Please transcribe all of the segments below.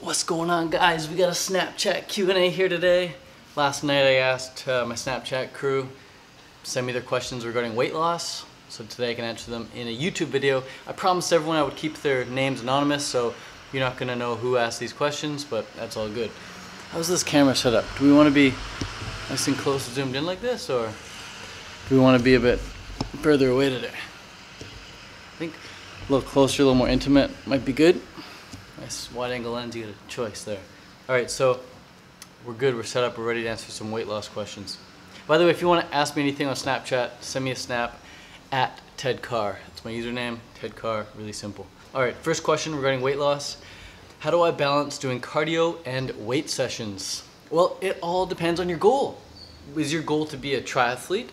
What's going on guys? We got a Snapchat Q&A here today. Last night I asked uh, my Snapchat crew send me their questions regarding weight loss. So today I can answer them in a YouTube video. I promised everyone I would keep their names anonymous so you're not gonna know who asked these questions, but that's all good. How's this camera set up? Do we wanna be nice and close zoomed in like this or do we wanna be a bit further away today? I think a little closer, a little more intimate might be good. Nice wide angle lens, you get a choice there. All right, so we're good, we're set up, we're ready to answer some weight loss questions. By the way, if you want to ask me anything on Snapchat, send me a snap at Ted Carr. That's my username, Ted Carr, really simple. All right, first question regarding weight loss. How do I balance doing cardio and weight sessions? Well, it all depends on your goal. Is your goal to be a triathlete?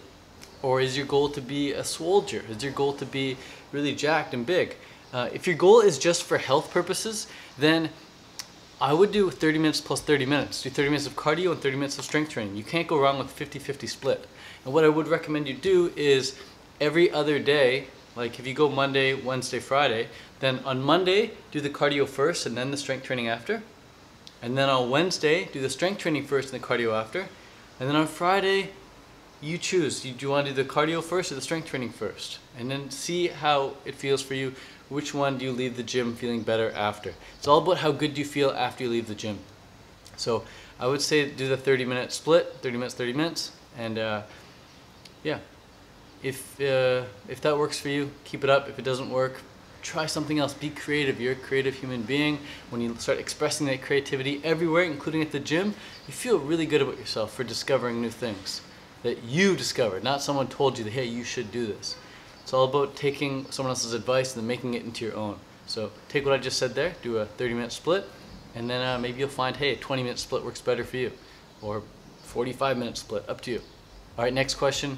Or is your goal to be a soldier? Is your goal to be really jacked and big? Uh, if your goal is just for health purposes, then I would do 30 minutes plus 30 minutes. Do 30 minutes of cardio and 30 minutes of strength training. You can't go wrong with 50-50 split. And what I would recommend you do is every other day, like if you go Monday, Wednesday, Friday, then on Monday, do the cardio first and then the strength training after. And then on Wednesday, do the strength training first and the cardio after. And then on Friday, you choose. Do you want to do the cardio first or the strength training first? And then see how it feels for you. Which one do you leave the gym feeling better after? It's all about how good you feel after you leave the gym. So I would say do the 30 minute split, 30 minutes, 30 minutes. And uh, yeah, if, uh, if that works for you, keep it up. If it doesn't work, try something else. Be creative. You're a creative human being. When you start expressing that creativity everywhere, including at the gym, you feel really good about yourself for discovering new things that you discovered, not someone told you that, hey, you should do this. It's all about taking someone else's advice and then making it into your own. So take what I just said there, do a 30 minute split, and then uh, maybe you'll find, hey, a 20 minute split works better for you, or 45 minute split, up to you. All right, next question.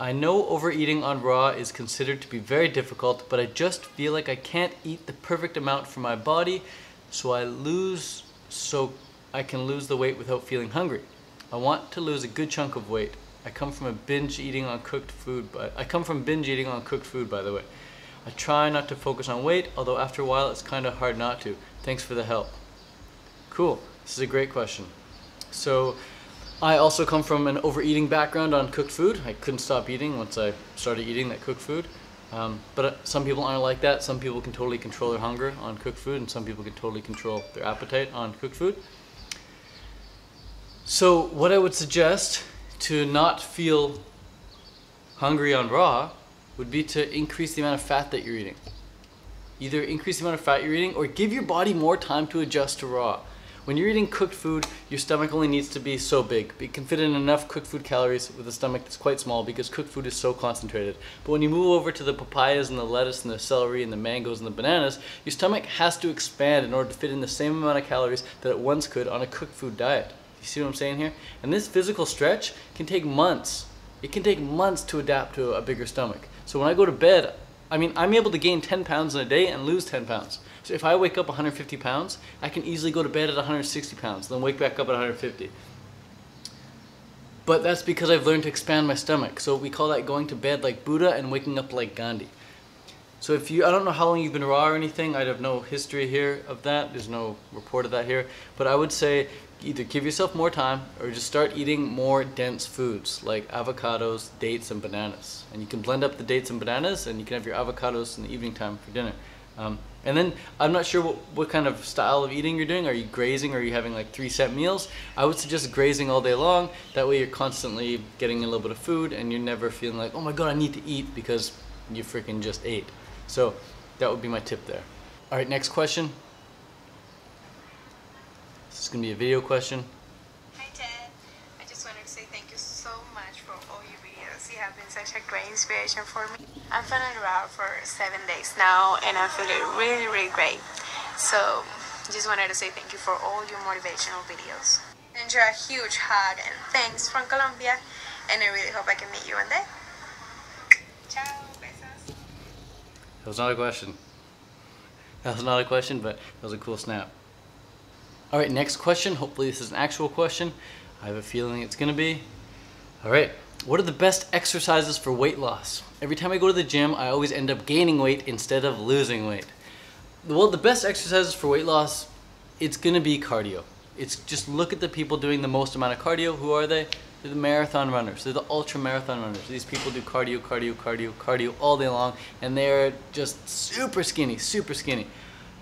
I know overeating on raw is considered to be very difficult, but I just feel like I can't eat the perfect amount for my body, so I lose, so I can lose the weight without feeling hungry. I want to lose a good chunk of weight. I come from a binge eating on cooked food, but I come from binge eating on cooked food, by the way. I try not to focus on weight, although after a while it's kind of hard not to. Thanks for the help. Cool. This is a great question. So, I also come from an overeating background on cooked food. I couldn't stop eating once I started eating that cooked food. Um, but uh, some people aren't like that. Some people can totally control their hunger on cooked food, and some people can totally control their appetite on cooked food. So, what I would suggest to not feel hungry on raw would be to increase the amount of fat that you're eating. Either increase the amount of fat you're eating or give your body more time to adjust to raw. When you're eating cooked food, your stomach only needs to be so big. It can fit in enough cooked food calories with a stomach that's quite small because cooked food is so concentrated. But when you move over to the papayas and the lettuce and the celery and the mangoes and the bananas, your stomach has to expand in order to fit in the same amount of calories that it once could on a cooked food diet. You see what I'm saying here? And this physical stretch can take months. It can take months to adapt to a bigger stomach. So when I go to bed, I mean, I'm able to gain 10 pounds in a day and lose 10 pounds. So if I wake up 150 pounds, I can easily go to bed at 160 pounds, then wake back up at 150. But that's because I've learned to expand my stomach. So we call that going to bed like Buddha and waking up like Gandhi. So if you, I don't know how long you've been raw or anything, I'd have no history here of that. There's no report of that here. But I would say either give yourself more time or just start eating more dense foods like avocados, dates, and bananas. And you can blend up the dates and bananas and you can have your avocados in the evening time for dinner. Um, and then I'm not sure what, what kind of style of eating you're doing. Are you grazing or are you having like three set meals? I would suggest grazing all day long. That way you're constantly getting a little bit of food and you're never feeling like, oh my god, I need to eat because you freaking just ate. So that would be my tip there. All right, next question. This is gonna be a video question. Hi Ted, I just wanted to say thank you so much for all your videos. You have been such a great inspiration for me. I'm feeling around for seven days now and I'm feeling really, really great. So just wanted to say thank you for all your motivational videos. And you're a huge hug and thanks from Colombia and I really hope I can meet you one day. Ciao, besos. That was not a question. That was not a question, but that was a cool snap. All right, next question. Hopefully this is an actual question. I have a feeling it's gonna be. All right, what are the best exercises for weight loss? Every time I go to the gym, I always end up gaining weight instead of losing weight. Well, the best exercises for weight loss it's gonna be cardio. It's just look at the people doing the most amount of cardio. Who are they? They're the marathon runners. They're the ultra marathon runners. These people do cardio, cardio, cardio, cardio all day long, and they're just super skinny, super skinny.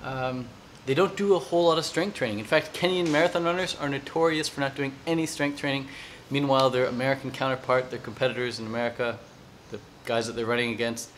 Um, they don't do a whole lot of strength training. In fact, Kenyan marathon runners are notorious for not doing any strength training. Meanwhile, their American counterpart, their competitors in America, the guys that they're running against,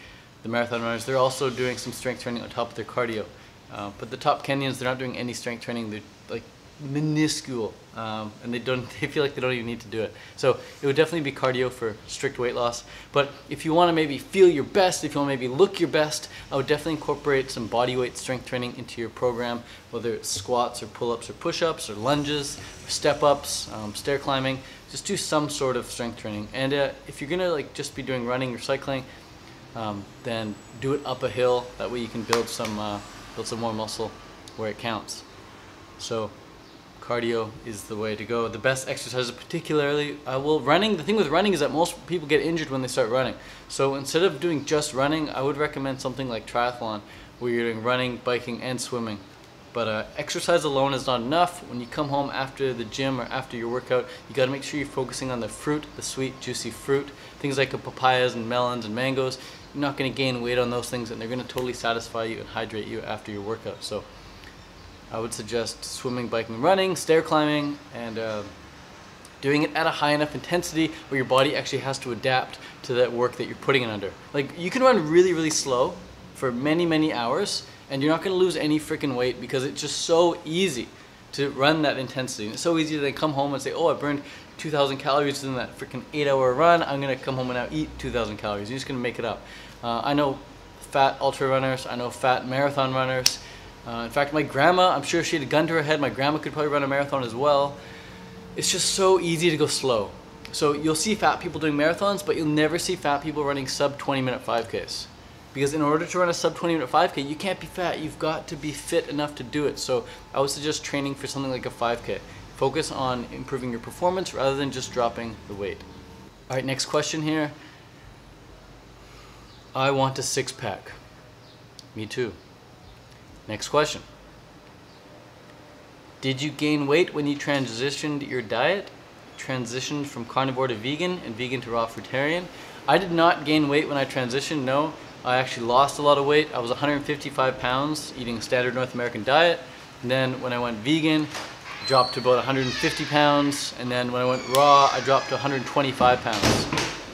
the marathon runners, they're also doing some strength training on top of their cardio. Uh, but the top Kenyans, they're not doing any strength training. They're like minuscule, um, and they don't. They feel like they don't even need to do it. So it would definitely be cardio for strict weight loss. But if you want to maybe feel your best, if you want to maybe look your best, I would definitely incorporate some body weight strength training into your program, whether it's squats or pull-ups or push-ups or lunges, step-ups, um, stair climbing. Just do some sort of strength training. And uh, if you're gonna like just be doing running or cycling, um, then do it up a hill. That way you can build some uh, build some more muscle where it counts. So cardio is the way to go. The best exercises, particularly, uh, well, running. The thing with running is that most people get injured when they start running. So instead of doing just running, I would recommend something like triathlon, where you're doing running, biking, and swimming. But uh, exercise alone is not enough. When you come home after the gym or after your workout, you got to make sure you're focusing on the fruit, the sweet, juicy fruit. Things like papayas and melons and mangoes. You're not going to gain weight on those things, and they're going to totally satisfy you and hydrate you after your workout. So. I would suggest swimming, biking, running, stair climbing, and uh, doing it at a high enough intensity where your body actually has to adapt to that work that you're putting it under. Like you can run really, really slow for many, many hours, and you're not going to lose any freaking weight because it's just so easy to run that intensity. And it's so easy to then come home and say, oh, I burned 2,000 calories in that freaking eight-hour run. I'm going to come home and now eat 2,000 calories. You're just going to make it up. Uh, I know fat ultra runners. I know fat marathon runners. Uh, in fact, my grandma, I'm sure if she had a gun to her head, my grandma could probably run a marathon as well. It's just so easy to go slow. So you'll see fat people doing marathons, but you'll never see fat people running sub 20 minute 5Ks. Because in order to run a sub 20 minute 5K, you can't be fat. You've got to be fit enough to do it. So I would suggest training for something like a 5K. Focus on improving your performance rather than just dropping the weight. All right, next question here. I want a six pack. Me too. Next question. Did you gain weight when you transitioned your diet? Transitioned from carnivore to vegan and vegan to raw fruitarian? I did not gain weight when I transitioned, no. I actually lost a lot of weight. I was 155 pounds eating a standard North American diet. And then when I went vegan, dropped to about 150 pounds. And then when I went raw, I dropped to 125 pounds.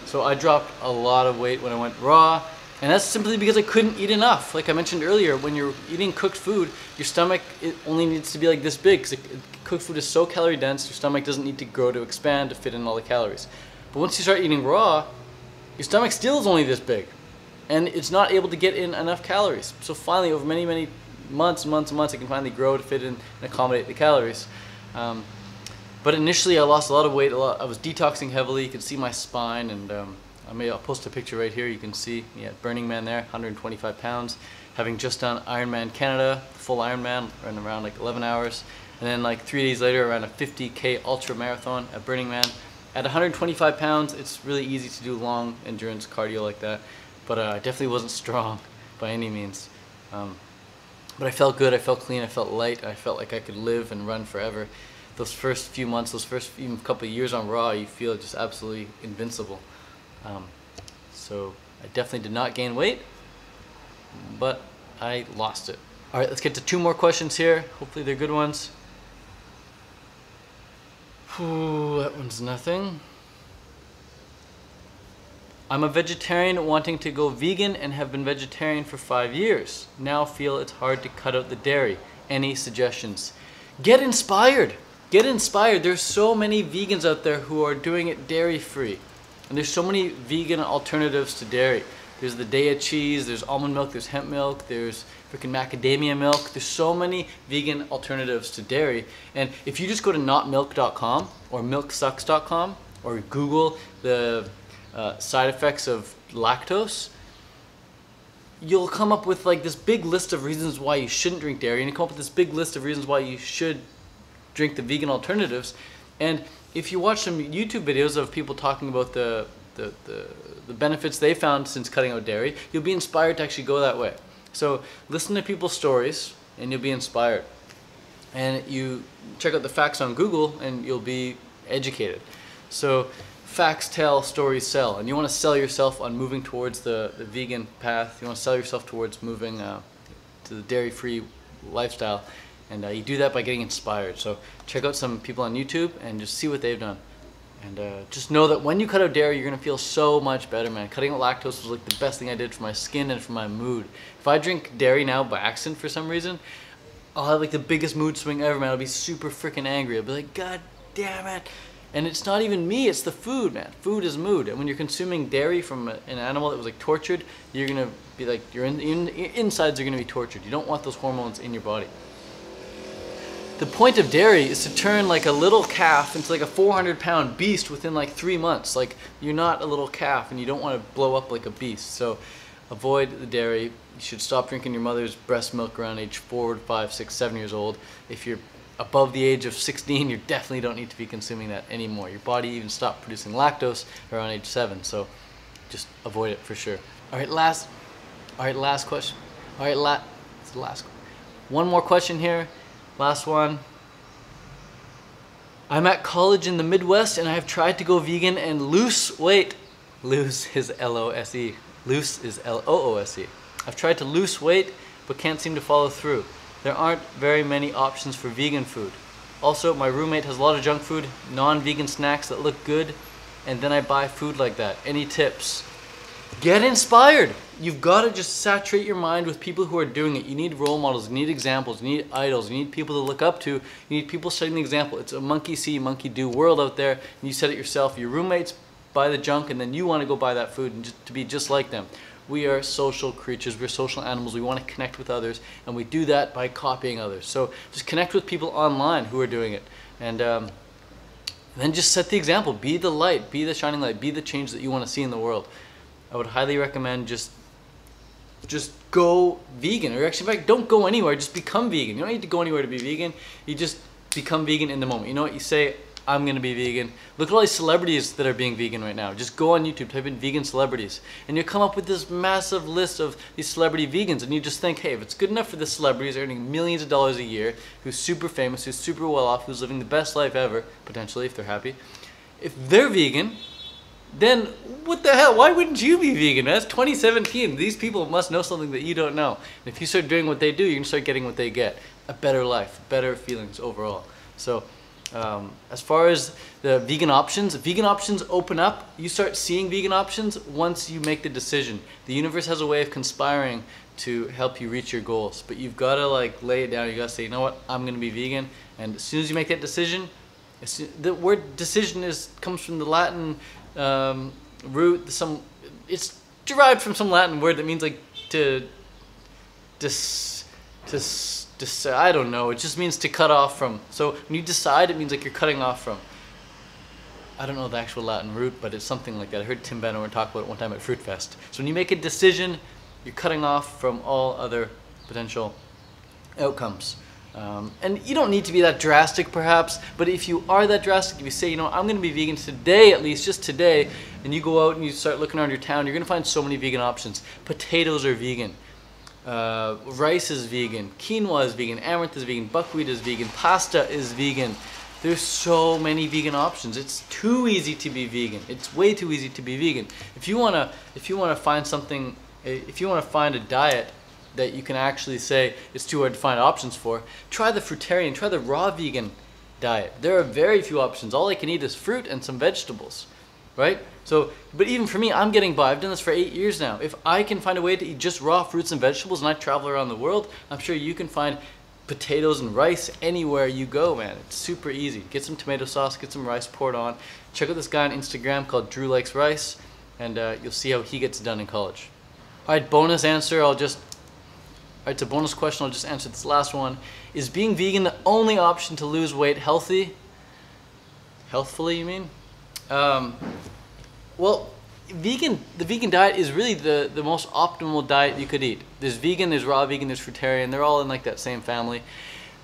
So I dropped a lot of weight when I went raw. And that's simply because I couldn't eat enough. Like I mentioned earlier, when you're eating cooked food, your stomach it only needs to be like this big because cooked food is so calorie dense, your stomach doesn't need to grow to expand to fit in all the calories. But once you start eating raw, your stomach still is only this big. And it's not able to get in enough calories. So finally, over many, many months months and months, it can finally grow to fit in and accommodate the calories. Um, but initially, I lost a lot of weight. Lot, I was detoxing heavily. You could see my spine and um, I may, I'll post a picture right here. You can see me at Burning Man there, 125 pounds, having just done Ironman Canada, full Ironman, ran around like 11 hours. And then like three days later, around a 50K ultra marathon at Burning Man. At 125 pounds, it's really easy to do long endurance cardio like that. But uh, I definitely wasn't strong by any means. Um, but I felt good, I felt clean, I felt light, I felt like I could live and run forever. Those first few months, those first few, couple years on Raw, you feel just absolutely invincible. Um, so I definitely did not gain weight, but I lost it. All right, let's get to two more questions here. Hopefully they're good ones. Ooh, that one's nothing. I'm a vegetarian wanting to go vegan and have been vegetarian for five years. Now feel it's hard to cut out the dairy. Any suggestions? Get inspired. Get inspired. There's so many vegans out there who are doing it dairy free. And there's so many vegan alternatives to dairy. There's the Daiya cheese, there's almond milk, there's hemp milk, there's freaking macadamia milk. There's so many vegan alternatives to dairy. And if you just go to notmilk.com or milksucks.com or Google the uh, side effects of lactose, you'll come up with like this big list of reasons why you shouldn't drink dairy and you come up with this big list of reasons why you should drink the vegan alternatives. And if you watch some YouTube videos of people talking about the, the, the, the, benefits they found since cutting out dairy, you'll be inspired to actually go that way. So listen to people's stories and you'll be inspired. and you check out the facts on Google and you'll be educated. So facts tell, stories sell, and you want to sell yourself on moving towards the, the vegan path. You want to sell yourself towards moving uh, to the dairy-free lifestyle, and uh, you do that by getting inspired. So check out some people on YouTube and just see what they've done. And uh, just know that when you cut out dairy, you're gonna feel so much better, man. Cutting out lactose was like the best thing I did for my skin and for my mood. If I drink dairy now by accident for some reason, I'll have like the biggest mood swing ever, man. I'll be super freaking angry. I'll be like, God damn it. And it's not even me, it's the food, man. Food is mood. And when you're consuming dairy from an animal that was like tortured, you're gonna be like, your, in, in, your insides are gonna be tortured. You don't want those hormones in your body. The point of dairy is to turn like a little calf into like a 400 pound beast within like three months. Like you're not a little calf and you don't want to blow up like a beast. So avoid the dairy. You should stop drinking your mother's breast milk around age four, five, six, seven years old. If you're above the age of 16, you definitely don't need to be consuming that anymore. Your body even stopped producing lactose around age seven. So just avoid it for sure. All right, last, all right, last question. All right, la, it's the last. One more question here. Last one. I'm at college in the Midwest and I have tried to go vegan and lose weight. Lose is L-O-S-E. Loose is L-O-O-S-E. I've tried to lose weight but can't seem to follow through. There aren't very many options for vegan food. Also, my roommate has a lot of junk food, non-vegan snacks that look good, and then I buy food like that. Any tips? Get inspired. You've got to just saturate your mind with people who are doing it. You need role models, you need examples, you need idols, you need people to look up to, you need people setting the example. It's a monkey see, monkey do world out there, and you set it yourself. Your roommates buy the junk, and then you want to go buy that food and to be just like them. We are social creatures, we're social animals, we want to connect with others, and we do that by copying others. So just connect with people online who are doing it. And um, then just set the example. Be the light, be the shining light, be the change that you want to see in the world. I would highly recommend just just go vegan. Or actually in fact don't go anywhere just become vegan. You don't need to go anywhere to be vegan. You just become vegan in the moment. You know what you say? I'm gonna be vegan. Look at all these celebrities that are being vegan right now. Just go on YouTube type in vegan celebrities. And you come up with this massive list of these celebrity vegans. And you just think hey if it's good enough for the celebrities earning millions of dollars a year who's super famous who's super well off who's living the best life ever potentially if they're happy. If they're vegan then what the hell? Why wouldn't you be vegan? That's 2017. These people must know something that you don't know. And if you start doing what they do, you can start getting what they get. A better life, better feelings overall. So um, as far as the vegan options, vegan options open up. You start seeing vegan options once you make the decision. The universe has a way of conspiring to help you reach your goals. But you've got to like lay it down. You got to say, you know what? I'm going to be vegan. And as soon as you make that decision, the word decision is comes from the Latin um, root. Some it's derived from some Latin word that means like to dis to dis, I don't know. It just means to cut off from. So when you decide, it means like you're cutting off from. I don't know the actual Latin root, but it's something like that. I heard Tim Benner talk about it one time at Fruit Fest. So when you make a decision, you're cutting off from all other potential outcomes. Um, and you don't need to be that drastic perhaps, but if you are that drastic, if you say, you know, I'm going to be vegan today at least, just today, and you go out and you start looking around your town, you're going to find so many vegan options. Potatoes are vegan. Uh, rice is vegan. Quinoa is vegan. Amaranth is vegan. Buckwheat is vegan. Pasta is vegan. There's so many vegan options. It's too easy to be vegan. It's way too easy to be vegan. If you wanna, if you wanna find something, if you wanna find a diet that you can actually say it's too hard to find options for, try the fruitarian, try the raw vegan diet. There are very few options. All I can eat is fruit and some vegetables, right? So, but even for me, I'm getting by. I've done this for eight years now. If I can find a way to eat just raw fruits and vegetables and I travel around the world, I'm sure you can find potatoes and rice anywhere you go, man. It's super easy. Get some tomato sauce, get some rice poured on. Check out this guy on Instagram called Drew Likes Rice, and uh, you'll see how he gets done in college. All right, bonus answer. I'll just right, it's a bonus question. I'll just answer this last one. Is being vegan the only option to lose weight healthy? Healthfully, you mean? Um, well, vegan, the vegan diet is really the, the most optimal diet you could eat. There's vegan, there's raw vegan, there's fruitarian. They're all in like that same family.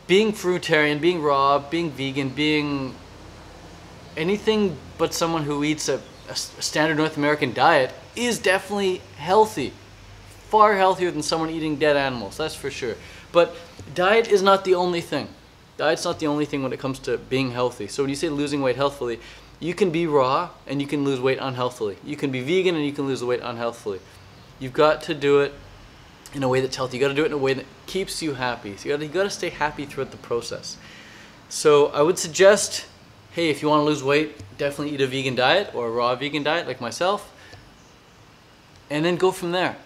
Being fruitarian, being raw, being vegan, being anything but someone who eats a, a standard North American diet is definitely healthy far healthier than someone eating dead animals, that's for sure. But diet is not the only thing. Diet's not the only thing when it comes to being healthy. So when you say losing weight healthfully, you can be raw and you can lose weight unhealthily. You can be vegan and you can lose weight unhealthily. You've got to do it in a way that's healthy. You've got to do it in a way that keeps you happy. So you got to, you got to stay happy throughout the process. So I would suggest, hey, if you want to lose weight, definitely eat a vegan diet or a raw vegan diet like myself, and then go from there.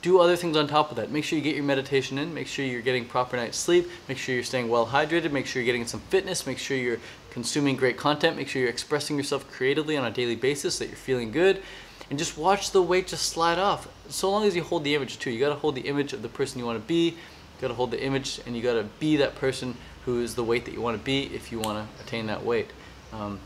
Do other things on top of that. Make sure you get your meditation in. Make sure you're getting proper night's sleep. Make sure you're staying well hydrated. Make sure you're getting some fitness. Make sure you're consuming great content. Make sure you're expressing yourself creatively on a daily basis, that you're feeling good. And just watch the weight just slide off. So long as you hold the image too. You gotta hold the image of the person you wanna be. You gotta hold the image and you gotta be that person who is the weight that you wanna be if you wanna attain that weight. Um,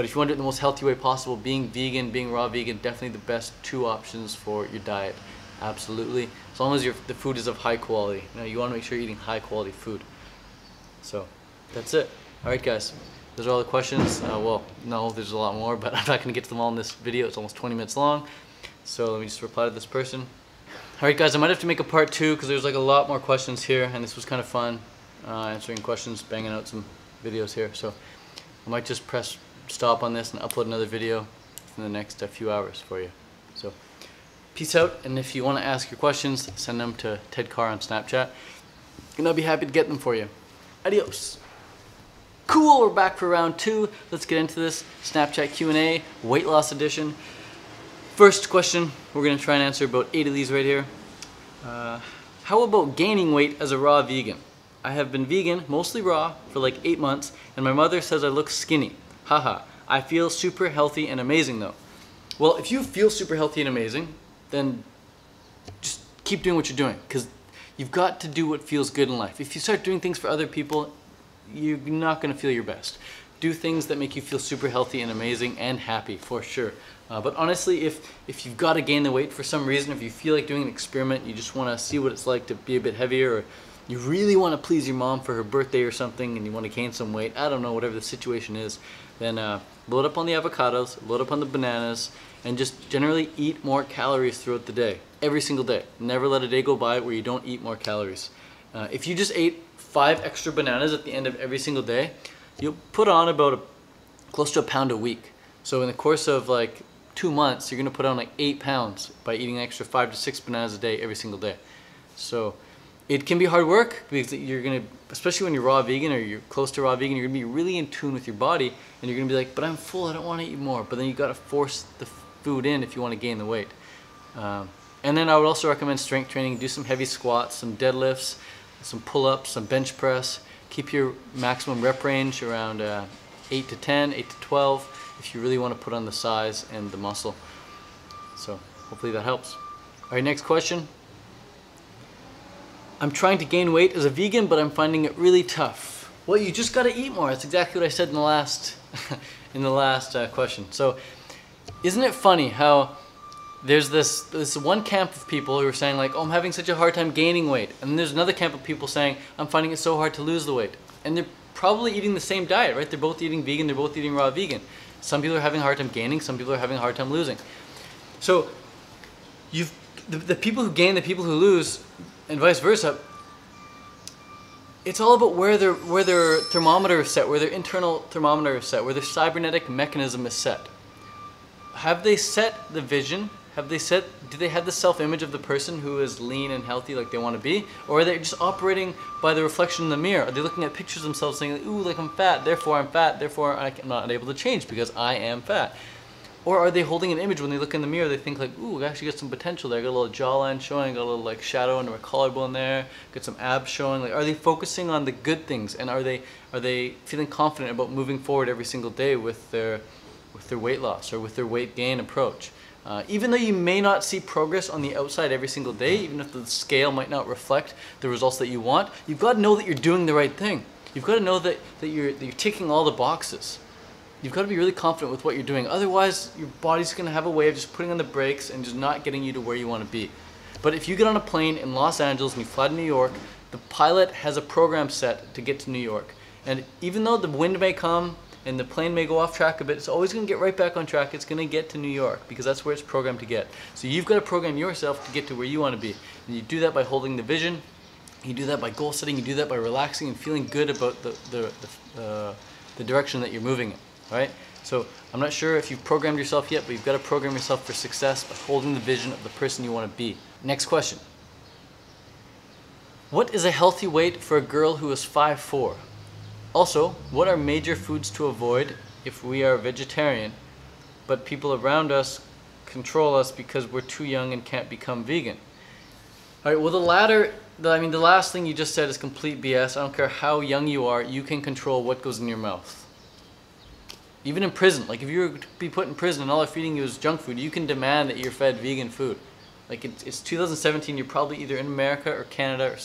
but if you want to do it the most healthy way possible, being vegan, being raw vegan, definitely the best two options for your diet. Absolutely. As long as your, the food is of high quality. You, know, you want to make sure you're eating high quality food. So that's it. All right, guys. Those are all the questions. Uh, well, no, there's a lot more, but I'm not going to get to them all in this video. It's almost 20 minutes long. So let me just reply to this person. All right, guys, I might have to make a part two because there's like a lot more questions here, and this was kind of fun uh, answering questions, banging out some videos here. So I might just press stop on this and upload another video in the next few hours for you. So peace out, and if you want to ask your questions, send them to Ted Carr on Snapchat, and I'll be happy to get them for you. Adios. Cool, we're back for round two. Let's get into this Snapchat Q&A, weight loss edition. First question, we're gonna try and answer about eight of these right here. Uh, how about gaining weight as a raw vegan? I have been vegan, mostly raw, for like eight months, and my mother says I look skinny. Haha, I feel super healthy and amazing though. Well, if you feel super healthy and amazing, then just keep doing what you're doing because you've got to do what feels good in life. If you start doing things for other people, you're not going to feel your best. Do things that make you feel super healthy and amazing and happy for sure. Uh, but honestly, if, if you've got to gain the weight for some reason, if you feel like doing an experiment, you just want to see what it's like to be a bit heavier or you really want to please your mom for her birthday or something and you want to gain some weight, I don't know, whatever the situation is, then uh, load up on the avocados, load up on the bananas, and just generally eat more calories throughout the day, every single day. Never let a day go by where you don't eat more calories. Uh, if you just ate five extra bananas at the end of every single day, you'll put on about a, close to a pound a week. So in the course of like two months, you're gonna put on like eight pounds by eating an extra five to six bananas a day every single day. So it can be hard work because you're gonna, especially when you're raw vegan or you're close to raw vegan, you're gonna be really in tune with your body and you're gonna be like, but I'm full, I don't wanna eat more. But then you gotta force the food in if you wanna gain the weight. Um, and then I would also recommend strength training. Do some heavy squats, some deadlifts, some pull-ups, some bench press. Keep your maximum rep range around uh, 8 to 10, 8 to 12 if you really want to put on the size and the muscle. So hopefully that helps. All right, next question. I'm trying to gain weight as a vegan, but I'm finding it really tough. Well, you just got to eat more. That's exactly what I said in the last in the last uh, question. So, isn't it funny how there's this this one camp of people who are saying like, "Oh, I'm having such a hard time gaining weight," and there's another camp of people saying, "I'm finding it so hard to lose the weight," and they're probably eating the same diet, right? They're both eating vegan. They're both eating raw vegan. Some people are having a hard time gaining. Some people are having a hard time losing. So, you've the, the people who gain, the people who lose, and vice versa, it's all about where their where their thermometer is set, where their internal thermometer is set, where their cybernetic mechanism is set. Have they set the vision? Have they set? Do they have the self-image of the person who is lean and healthy, like they want to be, or are they just operating by the reflection in the mirror? Are they looking at pictures of themselves, saying, "Ooh, like I'm fat, therefore I'm fat, therefore I'm not able to change because I am fat"? Or are they holding an image when they look in the mirror, they think like, ooh, I actually got some potential there. I got a little jawline showing, got a little like shadow under my collarbone there, got some abs showing. Like, are they focusing on the good things? And are they are they feeling confident about moving forward every single day with their with their weight loss or with their weight gain approach? Uh, even though you may not see progress on the outside every single day, even if the scale might not reflect the results that you want, you've got to know that you're doing the right thing. You've got to know that, that, you're, that you're ticking all the boxes. You've got to be really confident with what you're doing. Otherwise, your body's going to have a way of just putting on the brakes and just not getting you to where you want to be. But if you get on a plane in Los Angeles and you fly to New York, the pilot has a program set to get to New York. And even though the wind may come and the plane may go off track a bit, it's always going to get right back on track. It's going to get to New York because that's where it's programmed to get. So you've got to program yourself to get to where you want to be. And you do that by holding the vision You do that by goal setting. You do that by relaxing and feeling good about the the the, uh, the direction that you're moving in. Right. So I'm not sure if you've programmed yourself yet, but you've got to program yourself for success by holding the vision of the person you want to be. Next question. What is a healthy weight for a girl who is 5'4"? Also, what are major foods to avoid if we are vegetarian, but people around us control us because we're too young and can't become vegan? All right, well, the latter, the, I mean, the last thing you just said is complete BS. I don't care how young you are, you can control what goes in your mouth. Even in prison, like if you were to be put in prison and all they're feeding you is junk food, you can demand that you're fed vegan food. Like it's, it's 2017, you're probably either in America or Canada or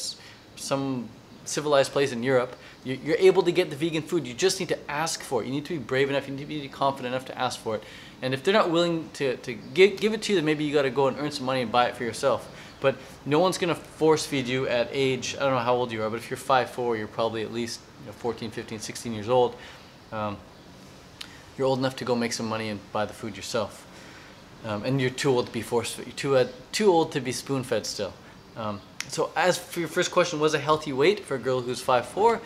some civilized place in Europe. You're able to get the vegan food. You just need to ask for it. You need to be brave enough. You need to be confident enough to ask for it. And if they're not willing to, to give, give it to you, then maybe you got to go and earn some money and buy it for yourself. But no one's going to force feed you at age, I don't know how old you are, but if you're 5'4", you're probably at least you know, 14, 15, 16 years old. Um, you're old enough to go make some money and buy the food yourself. Um, and you're too old to be forced, you're too, uh, too old to be spoon fed still. Um, so as for your first question, was a healthy weight for a girl who's 5'4"?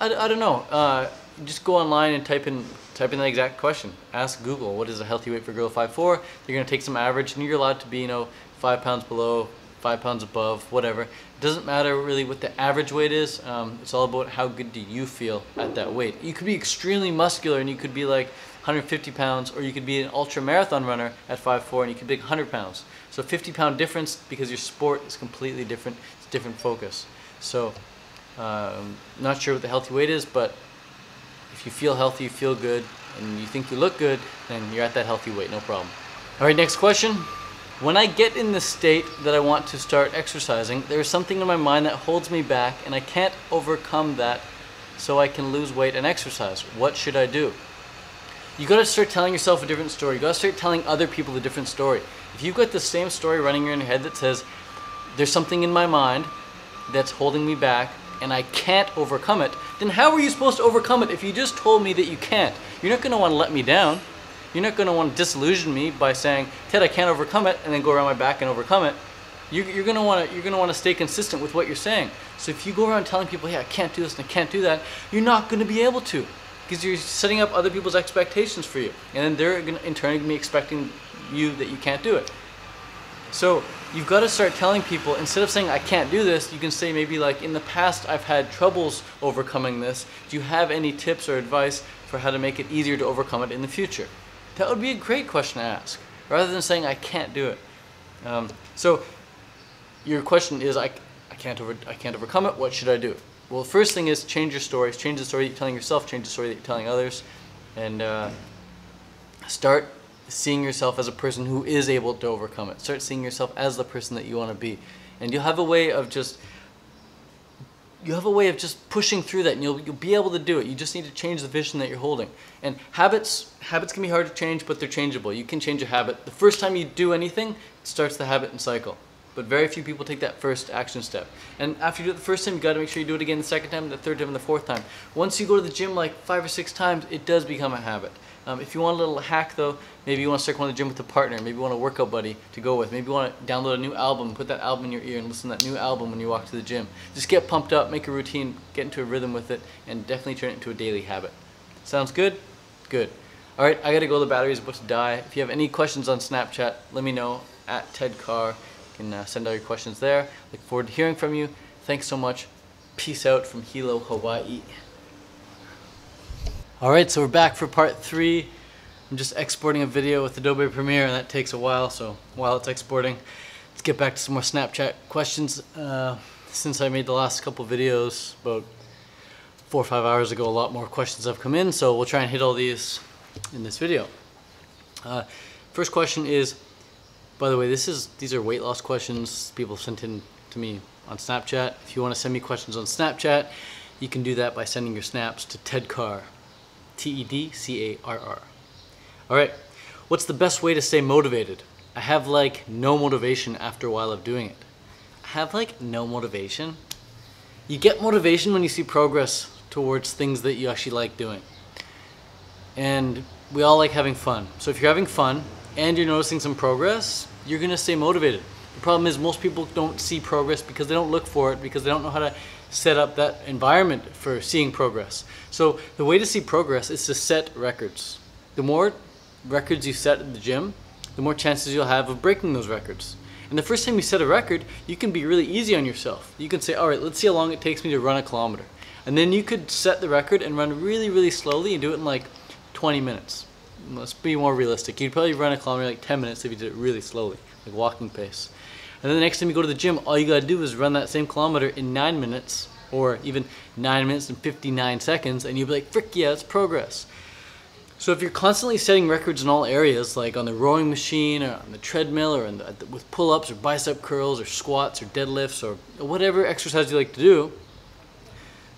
I, I don't know. Uh, just go online and type in type in the exact question. Ask Google, what is a healthy weight for a girl 5'4"? You're gonna take some average and you're allowed to be, you know, five pounds below, five pounds above, whatever. It doesn't matter really what the average weight is. Um, it's all about how good do you feel at that weight. You could be extremely muscular and you could be like 150 pounds, or you could be an ultra marathon runner at 5'4", and you could be 100 pounds. So 50 pound difference because your sport is completely different. It's different focus. So um, not sure what the healthy weight is, but if you feel healthy, you feel good, and you think you look good, then you're at that healthy weight, no problem. All right, next question. When I get in the state that I want to start exercising, there's something in my mind that holds me back, and I can't overcome that so I can lose weight and exercise. What should I do? you got to start telling yourself a different story. You got to start telling other people a different story. If you've got the same story running in your head that says, there's something in my mind that's holding me back and I can't overcome it, then how are you supposed to overcome it if you just told me that you can't? You're not going to want to let me down. You're not going to want to disillusion me by saying, Ted, I can't overcome it, and then go around my back and overcome it. You're, you're going to want to you're going to want to stay consistent with what you're saying. So if you go around telling people, hey, I can't do this and I can't do that, you're not going to be able to because you're setting up other people's expectations for you. And then they're gonna, in turn going to be expecting you that you can't do it. So you've got to start telling people, instead of saying, I can't do this, you can say maybe like, in the past I've had troubles overcoming this. Do you have any tips or advice for how to make it easier to overcome it in the future? That would be a great question to ask, rather than saying, I can't do it. Um, so your question is, I, I, can't over, I can't overcome it, what should I do? Well, the first thing is change your stories. Change the story you're telling yourself, change the story that you're telling others, and uh, start seeing yourself as a person who is able to overcome it. Start seeing yourself as the person that you want to be. And you'll have a way of just you have a way of just pushing through that and you'll, you'll be able to do it. You just need to change the vision that you're holding. And habits, habits can be hard to change, but they're changeable. You can change a habit. The first time you do anything, it starts the habit and cycle but very few people take that first action step. And after you do it the first time, you got to make sure you do it again the second time, the third time, and the fourth time. Once you go to the gym like five or six times, it does become a habit. Um, if you want a little hack though, maybe you want to start going to the gym with a partner, maybe you want a workout buddy to go with, maybe you want to download a new album, put that album in your ear and listen to that new album when you walk to the gym. Just get pumped up, make a routine, get into a rhythm with it, and definitely turn it into a daily habit. Sounds good? Good. Alright, I gotta go, the battery's about to die. If you have any questions on Snapchat, let me know, at Ted Carr You can uh, send all your questions there. Look forward to hearing from you. Thanks so much. Peace out from Hilo, Hawaii. All right, so we're back for part three. I'm just exporting a video with Adobe Premiere and that takes a while, so while it's exporting, let's get back to some more Snapchat questions. Uh, since I made the last couple videos about four or five hours ago, a lot more questions have come in, so we'll try and hit all these in this video. Uh, first question is, by the way, this is these are weight loss questions people sent in to me on Snapchat. If you want to send me questions on Snapchat, you can do that by sending your snaps to Ted Carr, T-E-D-C-A-R-R. All right, what's the best way to stay motivated? I have like no motivation after a while of doing it. I have like no motivation. You get motivation when you see progress towards things that you actually like doing. And we all like having fun. So if you're having fun, and you're noticing some progress, you're gonna stay motivated. The problem is most people don't see progress because they don't look for it because they don't know how to set up that environment for seeing progress. So the way to see progress is to set records. The more records you set at the gym, the more chances you'll have of breaking those records. And the first time you set a record, you can be really easy on yourself. You can say, all right, let's see how long it takes me to run a kilometer. And then you could set the record and run really, really slowly and do it in like 20 minutes. Let's be more realistic. You'd probably run a kilometer like 10 minutes if you did it really slowly, like walking pace. And then the next time you go to the gym, all you gotta do is run that same kilometer in 9 minutes or even 9 minutes and 59 seconds and you'll be like, frick yeah, it's progress. So if you're constantly setting records in all areas, like on the rowing machine or on the treadmill or the, with pull-ups or bicep curls or squats or deadlifts or whatever exercise you like to do,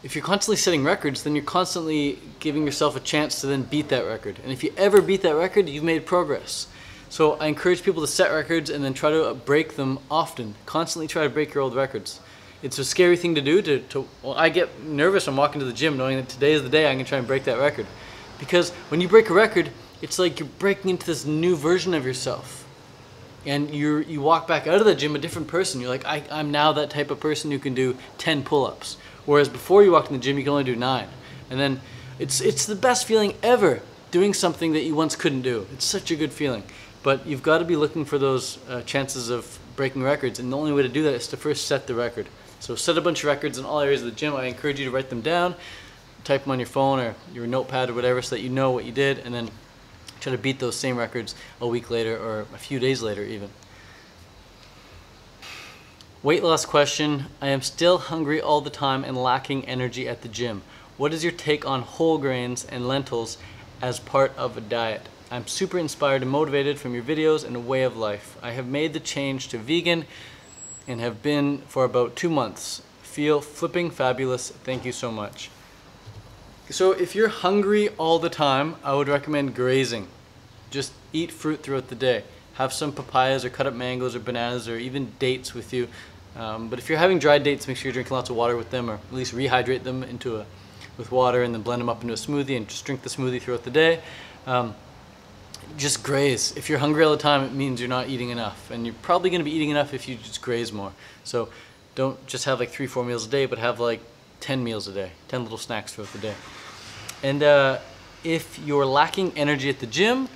if you're constantly setting records, then you're constantly giving yourself a chance to then beat that record. And if you ever beat that record, you've made progress. So I encourage people to set records and then try to break them often. Constantly try to break your old records. It's a scary thing to do. To, to well, I get nervous when walking to the gym knowing that today is the day I can try and break that record. Because when you break a record, it's like you're breaking into this new version of yourself. And you you walk back out of the gym a different person. You're like, I, I'm now that type of person who can do 10 pull-ups. Whereas before you walked in the gym, you could only do nine. And then it's, it's the best feeling ever doing something that you once couldn't do. It's such a good feeling. But you've got to be looking for those uh, chances of breaking records. And the only way to do that is to first set the record. So set a bunch of records in all areas of the gym. I encourage you to write them down type them on your phone or your notepad or whatever so that you know what you did and then try to beat those same records a week later or a few days later even. Weight loss question. I am still hungry all the time and lacking energy at the gym. What is your take on whole grains and lentils as part of a diet? I'm super inspired and motivated from your videos and a way of life. I have made the change to vegan and have been for about two months. Feel flipping fabulous. Thank you so much. So if you're hungry all the time, I would recommend grazing. Just eat fruit throughout the day. Have some papayas or cut up mangoes or bananas or even dates with you. Um, but if you're having dried dates, make sure you're drinking lots of water with them or at least rehydrate them into a, with water and then blend them up into a smoothie and just drink the smoothie throughout the day. Um, just graze. If you're hungry all the time, it means you're not eating enough. And you're probably going to be eating enough if you just graze more. So don't just have like three, four meals a day, but have like 10 meals a day, 10 little snacks throughout the day. And uh, if you're lacking energy at the gym,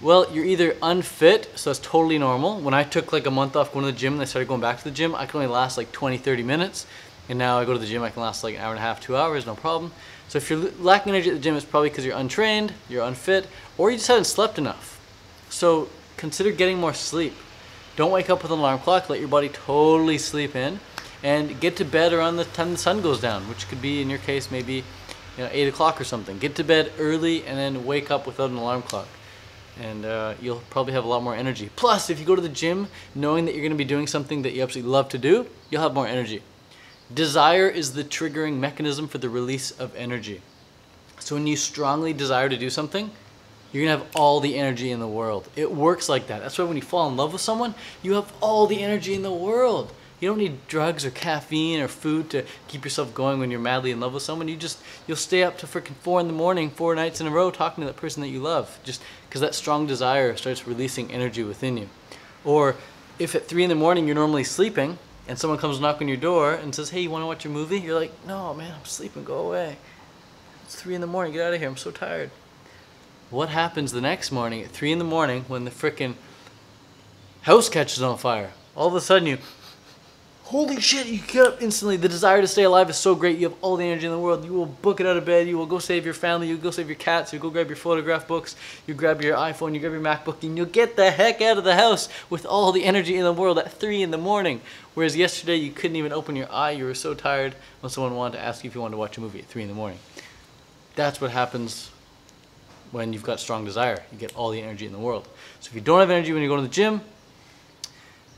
well, you're either unfit, so that's totally normal. When I took like a month off going to the gym and I started going back to the gym, I could only last like 20, 30 minutes. And now I go to the gym, I can last like an hour and a half, two hours, no problem. So if you're lacking energy at the gym, it's probably because you're untrained, you're unfit, or you just haven't slept enough. So consider getting more sleep. Don't wake up with an alarm clock, let your body totally sleep in, and get to bed around the time the sun goes down, which could be, in your case, maybe you know, 8 o'clock or something. Get to bed early and then wake up without an alarm clock. And uh, you'll probably have a lot more energy. Plus, if you go to the gym knowing that you're going to be doing something that you absolutely love to do, you'll have more energy. Desire is the triggering mechanism for the release of energy. So when you strongly desire to do something, you're gonna have all the energy in the world. It works like that. That's why when you fall in love with someone, you have all the energy in the world. You don't need drugs or caffeine or food to keep yourself going when you're madly in love with someone. You just, you'll stay up to freaking four in the morning, four nights in a row talking to that person that you love. Just because that strong desire starts releasing energy within you. Or if at three in the morning you're normally sleeping and someone comes knock on your door and says, hey, you want to watch a movie? You're like, no, man, I'm sleeping, go away. It's three in the morning, get out of here, I'm so tired. What happens the next morning at three in the morning when the freaking house catches on fire? All of a sudden you holy shit, you get up instantly. The desire to stay alive is so great. You have all the energy in the world. You will book it out of bed. You will go save your family. You will go save your cats. You'll go grab your photograph books. You grab your iPhone. You grab your MacBook. And you'll get the heck out of the house with all the energy in the world at 3 in the morning. Whereas yesterday, you couldn't even open your eye. You were so tired when someone wanted to ask you if you wanted to watch a movie at 3 in the morning. That's what happens when you've got strong desire. You get all the energy in the world. So if you don't have energy when you go to the gym,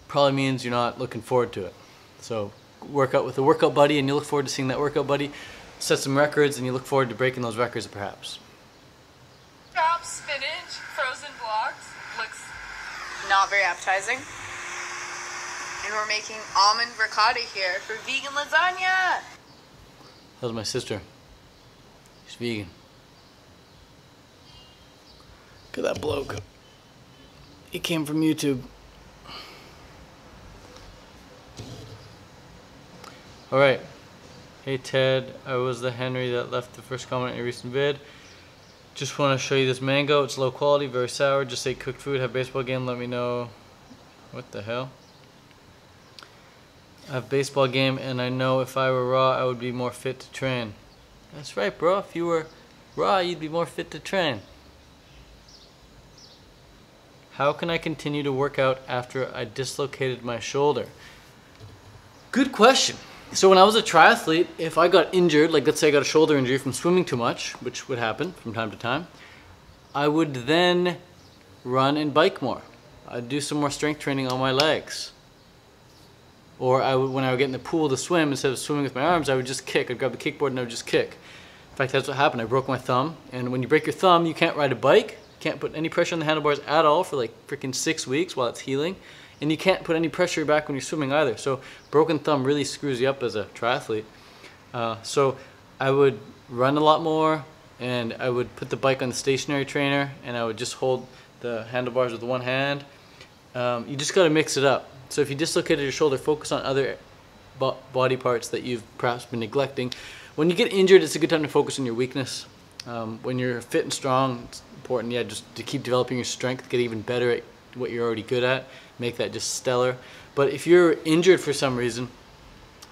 probably means you're not looking forward to it. So work out with a workout buddy and you look forward to seeing that workout buddy set some records and you look forward to breaking those records perhaps. Chopped spinach, frozen blocks, looks not very appetizing. And we're making almond ricotta here for vegan lasagna. That was my sister. She's vegan. Look at that bloke. He came from YouTube. All right. Hey Ted, I was the Henry that left the first comment in your recent vid. Just want to show you this mango. It's low quality, very sour. Just say cooked food. Have baseball game. Let me know. What the hell? I have baseball game, and I know if I were raw, I would be more fit to train. That's right, bro. If you were raw, you'd be more fit to train. How can I continue to work out after I dislocated my shoulder? Good question. So when I was a triathlete, if I got injured, like let's say I got a shoulder injury from swimming too much, which would happen from time to time, I would then run and bike more. I'd do some more strength training on my legs. Or I would, when I would get in the pool to swim, instead of swimming with my arms, I would just kick. I'd grab the kickboard and I would just kick. In fact, that's what happened. I broke my thumb. And when you break your thumb, you can't ride a bike. Can't put any pressure on the handlebars at all for like freaking six weeks while it's healing and you can't put any pressure back when you're swimming either. So broken thumb really screws you up as a triathlete. Uh, so I would run a lot more, and I would put the bike on the stationary trainer, and I would just hold the handlebars with one hand. Um, you just got to mix it up. So if you dislocated your shoulder, focus on other bo body parts that you've perhaps been neglecting. When you get injured, it's a good time to focus on your weakness. Um, when you're fit and strong, it's important, yeah, just to keep developing your strength, get even better at what you're already good at, make that just stellar. But if you're injured for some reason,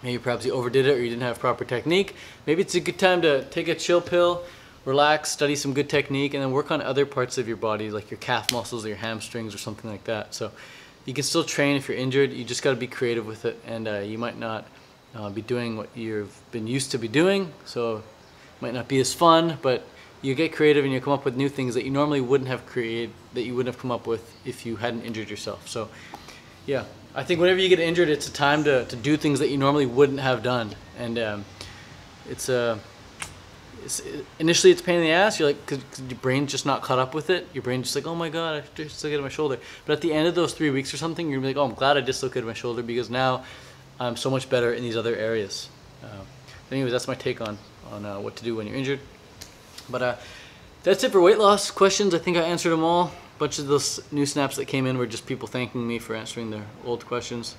maybe perhaps you overdid it or you didn't have proper technique, maybe it's a good time to take a chill pill, relax, study some good technique, and then work on other parts of your body, like your calf muscles or your hamstrings or something like that. So you can still train if you're injured. You just got to be creative with it, and uh, you might not uh, be doing what you've been used to be doing. So it might not be as fun, but you get creative and you come up with new things that you normally wouldn't have created, that you wouldn't have come up with if you hadn't injured yourself. So, yeah, I think whenever you get injured, it's a time to, to do things that you normally wouldn't have done. And um, it's a, uh, it's, initially it's pain in the ass. You're like, cause, cause your brain's just not caught up with it. Your brain's just like, oh my god, I dislocated my shoulder. But at the end of those three weeks or something, you're like, oh, I'm glad I dislocated my shoulder because now I'm so much better in these other areas. Uh, anyways, that's my take on on uh, what to do when you're injured. But uh, that's it for weight loss questions. I think I answered them all. A bunch of those new snaps that came in were just people thanking me for answering their old questions.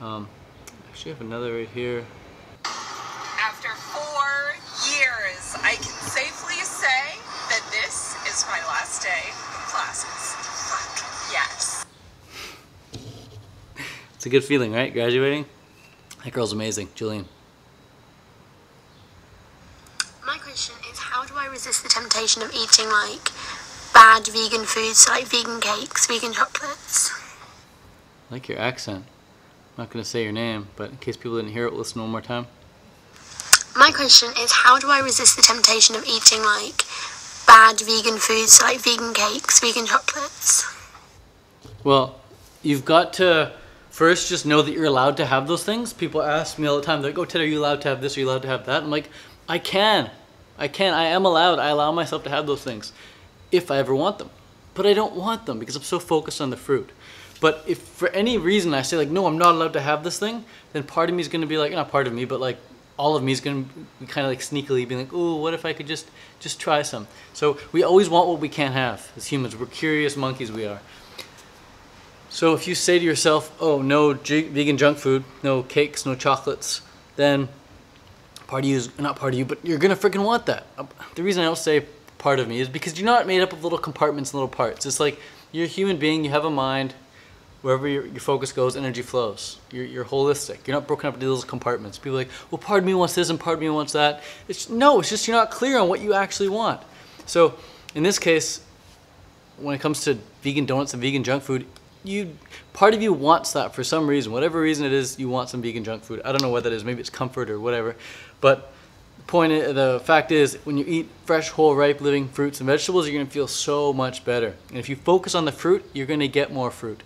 Um, actually, I have another right here. After four years, I can safely say that this is my last day of classes. Fuck yes. It's a good feeling, right? Graduating? That girl's amazing, Julian. resist the temptation of eating like bad vegan foods, like vegan cakes, vegan chocolates. I like your accent. I'm not going to say your name, but in case people didn't hear it, listen one more time. My question is how do I resist the temptation of eating like bad vegan foods, like vegan cakes, vegan chocolates? Well, you've got to first just know that you're allowed to have those things. People ask me all the time, they're like, oh, Ted, are you allowed to have this? Are you allowed to have that? I'm like, I can. I can, I am allowed, I allow myself to have those things if I ever want them. But I don't want them because I'm so focused on the fruit. But if for any reason I say like, no, I'm not allowed to have this thing, then part of me is going to be like, not part of me, but like all of me is going to be kind of like sneakily being like, oh, what if I could just, just try some? So we always want what we can't have as humans. We're curious monkeys we are. So if you say to yourself, oh, no vegan junk food, no cakes, no chocolates, then part of you is not part of you, but you're gonna freaking want that. Um, the reason I don't say part of me is because you're not made up of little compartments and little parts. It's like you're a human being, you have a mind, wherever your, your focus goes, energy flows. You're, you're holistic. You're not broken up into little compartments. People are like, well, part of me wants this and part of me wants that. It's, no, it's just you're not clear on what you actually want. So in this case, when it comes to vegan donuts and vegan junk food, you part of you wants that for some reason, whatever reason it is, you want some vegan junk food. I don't know what that is. Maybe it's comfort or whatever. But the point, the fact is, when you eat fresh, whole, ripe, living fruits and vegetables, you're gonna feel so much better. And if you focus on the fruit, you're gonna get more fruit.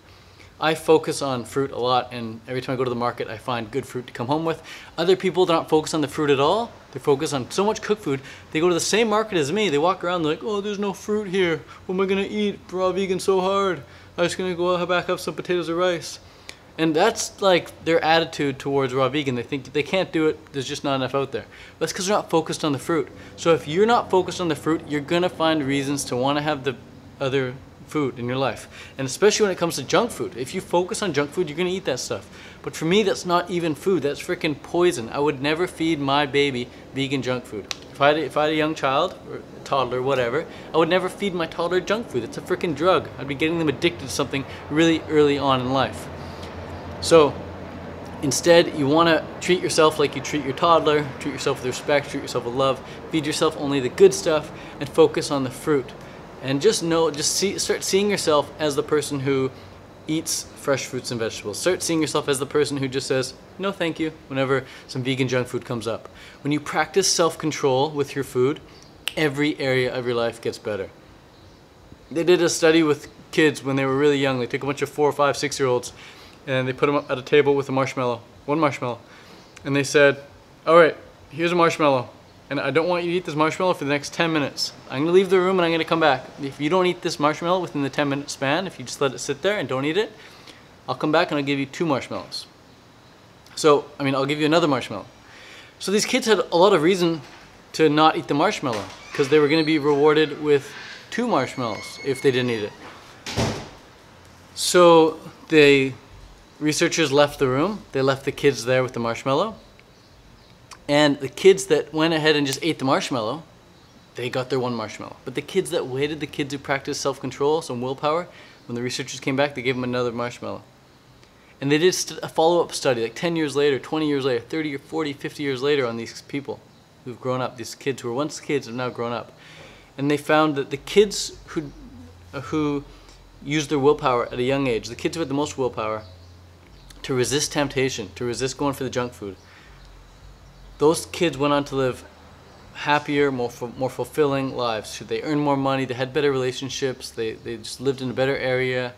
I focus on fruit a lot, and every time I go to the market, I find good fruit to come home with. Other people don't focus on the fruit at all. They focus on so much cooked food. They go to the same market as me. They walk around, they're like, oh, there's no fruit here. What am I gonna eat? Raw vegan so hard. I'm just gonna go back up some potatoes or rice. And that's like their attitude towards raw vegan. They think they can't do it, there's just not enough out there. That's because they're not focused on the fruit. So if you're not focused on the fruit, you're gonna find reasons to wanna have the other food in your life. And especially when it comes to junk food. If you focus on junk food, you're gonna eat that stuff. But for me, that's not even food, that's freaking poison. I would never feed my baby vegan junk food. If I, had, if I had a young child, or toddler, whatever, I would never feed my toddler junk food. It's a freaking drug. I'd be getting them addicted to something really early on in life. So Instead, you want to treat yourself like you treat your toddler, treat yourself with respect, treat yourself with love, feed yourself only the good stuff, and focus on the fruit. And just know, just see, start seeing yourself as the person who eats fresh fruits and vegetables. Start seeing yourself as the person who just says, no thank you, whenever some vegan junk food comes up. When you practice self-control with your food, every area of your life gets better. They did a study with kids when they were really young. They took a bunch of four, five, six-year-olds and they put them at a table with a marshmallow, one marshmallow. And they said, all right, here's a marshmallow. And I don't want you to eat this marshmallow for the next 10 minutes. I'm gonna leave the room and I'm gonna come back. If you don't eat this marshmallow within the 10 minute span, if you just let it sit there and don't eat it, I'll come back and I'll give you two marshmallows. So, I mean, I'll give you another marshmallow. So these kids had a lot of reason to not eat the marshmallow because they were gonna be rewarded with two marshmallows if they didn't eat it. So the researchers left the room. They left the kids there with the marshmallow. And the kids that went ahead and just ate the marshmallow, they got their one marshmallow. But the kids that waited, the kids who practiced self-control, some willpower, when the researchers came back, they gave them another marshmallow. And they did a follow-up study, like 10 years later, 20 years later, 30 or 40, 50 years later on these people who've grown up, these kids who were once kids have now grown up. And they found that the kids who, uh, who used their willpower at a young age, the kids who had the most willpower, to resist temptation, to resist going for the junk food. Those kids went on to live happier, more more fulfilling lives. Should they earned more money, they had better relationships, they, they just lived in a better area,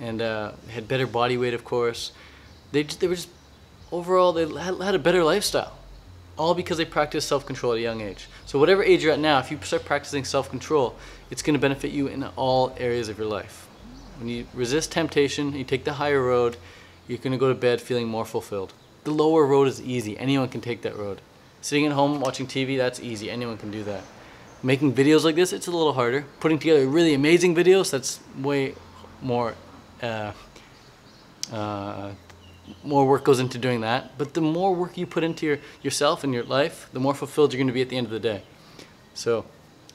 and uh, had better body weight, of course. They, just, they were just, overall, they had, had a better lifestyle. All because they practiced self-control at a young age. So whatever age you're at now, if you start practicing self-control, it's going to benefit you in all areas of your life. When you resist temptation, you take the higher road, you're going to go to bed feeling more fulfilled. The lower road is easy. Anyone can take that road. Sitting at home watching TV, that's easy. Anyone can do that. Making videos like this, it's a little harder. Putting together really amazing videos, that's way more uh, uh, more work goes into doing that. But the more work you put into your, yourself and your life, the more fulfilled you're going to be at the end of the day. So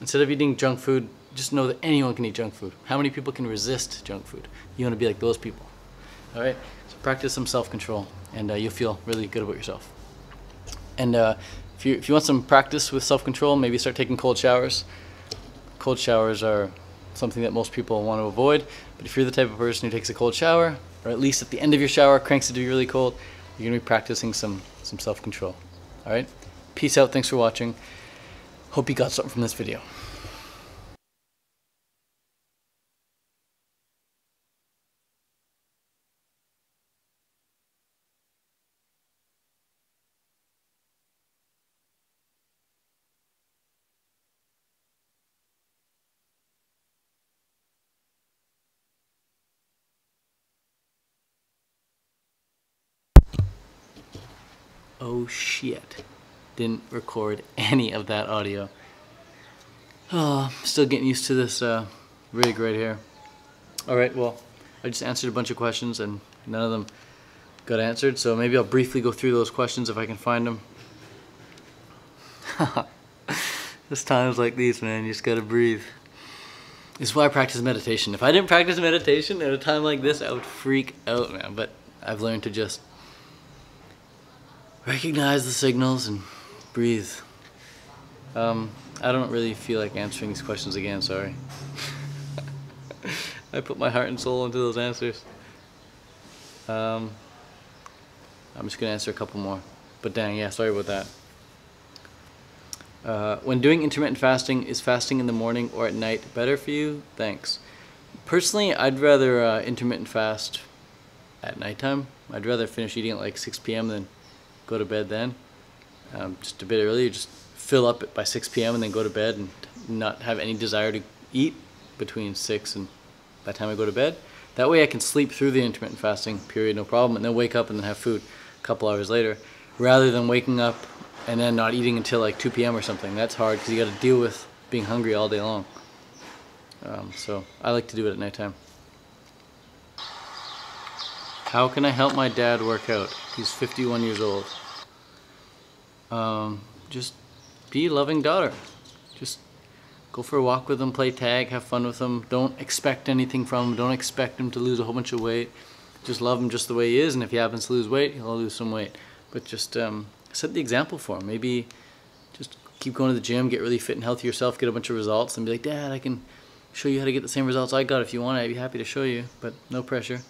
instead of eating junk food, just know that anyone can eat junk food. How many people can resist junk food? You want to be like those people. All right? So practice some self-control and uh, you'll feel really good about yourself. And uh, if, you, if you want some practice with self-control, maybe start taking cold showers. Cold showers are something that most people want to avoid, but if you're the type of person who takes a cold shower, or at least at the end of your shower cranks it to be really cold, you're going to be practicing some, some self-control. All right? Peace out. Thanks for watching. Hope you got something from this video. Oh shit. Didn't record any of that audio. Oh, still getting used to this uh, rig right here. Alright, well, I just answered a bunch of questions and none of them got answered, so maybe I'll briefly go through those questions if I can find them. There's times like these, man, you just gotta breathe. Is why I practice meditation. If I didn't practice meditation at a time like this, I would freak out, man. But I've learned to just recognize the signals and breathe. Um, I don't really feel like answering these questions again, sorry. I put my heart and soul into those answers. Um, I'm just going to answer a couple more. But dang, yeah, sorry about that. Uh, when doing intermittent fasting, is fasting in the morning or at night better for you? Thanks. Personally, I'd rather uh, intermittent fast at nighttime. I'd rather finish eating at like 6 p.m. than go to bed then. Um, just a bit earlier, just fill up by 6 p.m. and then go to bed and not have any desire to eat between 6 and by the time I go to bed. That way I can sleep through the intermittent fasting period, no problem, and then wake up and then have food a couple hours later, rather than waking up and then not eating until like 2 p.m. or something. That's hard because you got to deal with being hungry all day long. Um, so I like to do it at nighttime. How can I help my dad work out? He's 51 years old. Um, just be a loving daughter. Just go for a walk with him, play tag, have fun with him. Don't expect anything from him. Don't expect him to lose a whole bunch of weight. Just love him just the way he is, and if he happens to lose weight, he'll lose some weight. But just um, set the example for him. Maybe just keep going to the gym, get really fit and healthy yourself, get a bunch of results, and be like, Dad, I can show you how to get the same results I got if you want. I'd be happy to show you, but no pressure.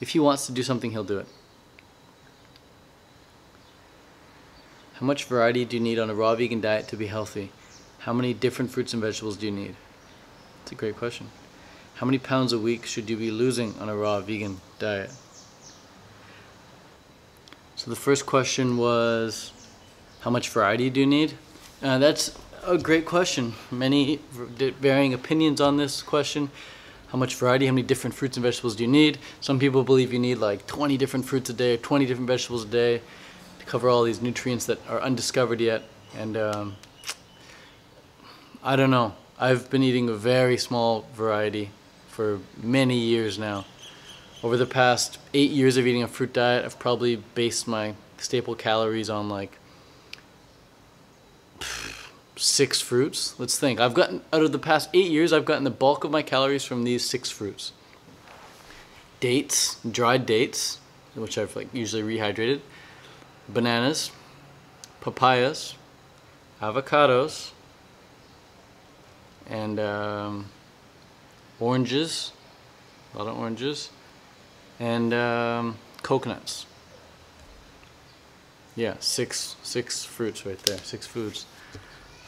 If he wants to do something, he'll do it. How much variety do you need on a raw vegan diet to be healthy? How many different fruits and vegetables do you need? That's a great question. How many pounds a week should you be losing on a raw vegan diet? So the first question was, how much variety do you need? Uh, that's a great question. Many varying opinions on this question. How much variety, how many different fruits and vegetables do you need? Some people believe you need like 20 different fruits a day, 20 different vegetables a day to cover all these nutrients that are undiscovered yet. And um, I don't know. I've been eating a very small variety for many years now. Over the past eight years of eating a fruit diet, I've probably based my staple calories on like six fruits. Let's think. I've gotten, out of the past eight years, I've gotten the bulk of my calories from these six fruits. Dates, dried dates, which I've like usually rehydrated. Bananas, papayas, avocados, and um, oranges, a lot of oranges, and um, coconuts. Yeah, six six fruits right there, six foods.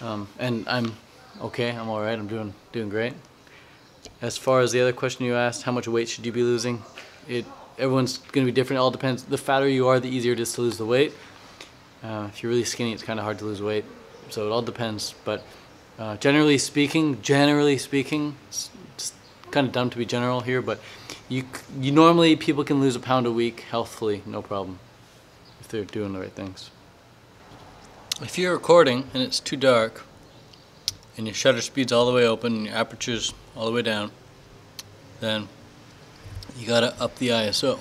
Um, and I'm okay. I'm all right. I'm doing doing great. As far as the other question you asked, how much weight should you be losing? It everyone's going to be different. It all depends. The fatter you are, the easier it is to lose the weight. Uh, if you're really skinny, it's kind of hard to lose weight. So it all depends. But uh, generally speaking, generally speaking, it's, it's kind of dumb to be general here, but you you normally people can lose a pound a week healthfully, no problem, if they're doing the right things. If you're recording and it's too dark, and your shutter speed's all the way open, and your aperture's all the way down, then you gotta up the ISO.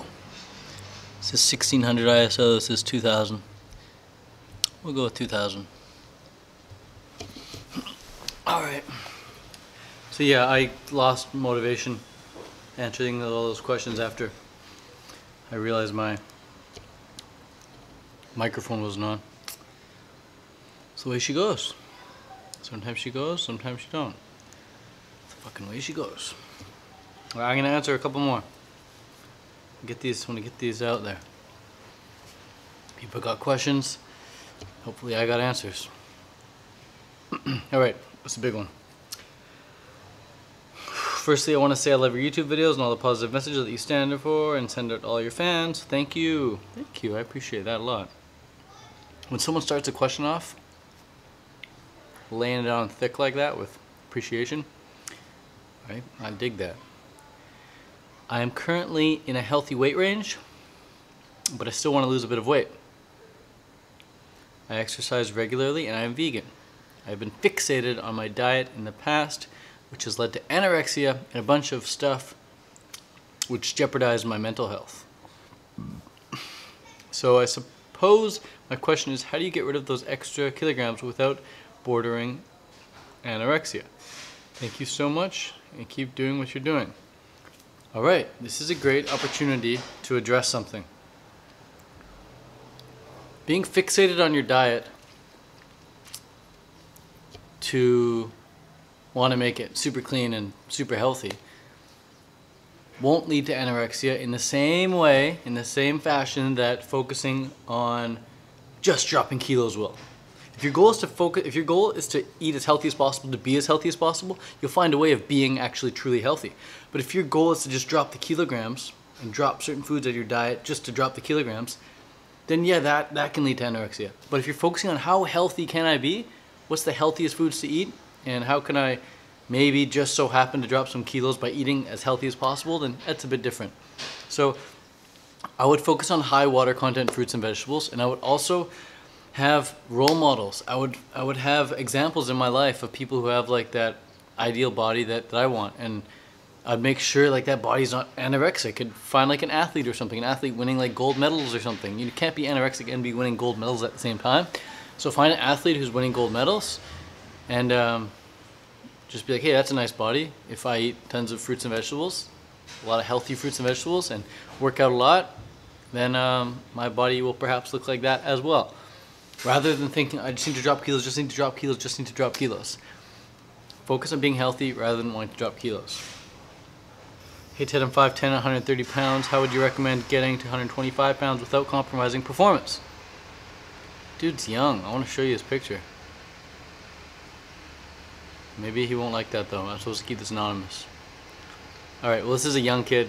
This is 1600 ISO, this is 2000. We'll go with 2000. Alright. So yeah, I lost motivation answering all those questions after I realized my microphone wasn't on. It's the way she goes. Sometimes she goes, sometimes she don't. It's the fucking way she goes. Well, I'm gonna answer a couple more. Get these, want to get these out there. People got questions. Hopefully I got answers. All right, what's the big one? Firstly, I want to say I love your YouTube videos and all the positive messages that you stand for and send out all your fans. Thank you. Thank you. I appreciate that a lot. When someone starts a question off, laying it on thick like that with appreciation. Right? I dig that. I am currently in a healthy weight range, but I still want to lose a bit of weight. I exercise regularly and I am vegan. I've been fixated on my diet in the past, which has led to anorexia and a bunch of stuff which jeopardized my mental health. So I suppose my question is how do you get rid of those extra kilograms without bordering anorexia. Thank you so much and keep doing what you're doing. All right, this is a great opportunity to address something. Being fixated on your diet to want to make it super clean and super healthy won't lead to anorexia in the same way, in the same fashion that focusing on just dropping kilos will. If your goal is to focus, if your goal is to eat as healthy as possible, to be as healthy as possible, you'll find a way of being actually truly healthy. But if your goal is to just drop the kilograms and drop certain foods out of your diet just to drop the kilograms, then yeah, that, that can lead to anorexia. But if you're focusing on how healthy can I be, what's the healthiest foods to eat, and how can I maybe just so happen to drop some kilos by eating as healthy as possible, then that's a bit different. So I would focus on high water content fruits and vegetables, and I would also have role models. I would I would have examples in my life of people who have like that ideal body that, that I want. And I'd make sure like that body's not anorexic. Could find like an athlete or something, an athlete winning like gold medals or something. You can't be anorexic and be winning gold medals at the same time. So find an athlete who's winning gold medals, and um, just be like, hey, that's a nice body. If I eat tons of fruits and vegetables, a lot of healthy fruits and vegetables, and work out a lot, then um, my body will perhaps look like that as well. Rather than thinking, I just need to drop kilos, just need to drop kilos, just need to drop kilos. Focus on being healthy rather than wanting to drop kilos. Hey Ted, I'm 5'10", 130 pounds. How would you recommend getting to 125 pounds without compromising performance? Dude's young. I want to show you his picture. Maybe he won't like that though. I'm supposed to keep this anonymous. Alright, well this is a young kid.